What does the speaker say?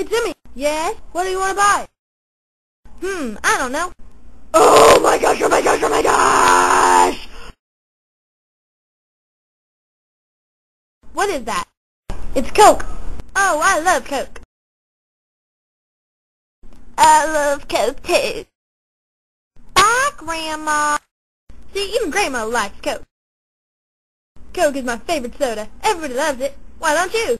Hey, Jimmy. Yes? What do you want to buy? Hmm, I don't know. Oh my gosh, oh my gosh, oh my gosh! What is that? It's Coke. Oh, I love Coke. I love Coke too. Bye, Grandma. See, even Grandma likes Coke. Coke is my favorite soda. Everybody loves it. Why don't you?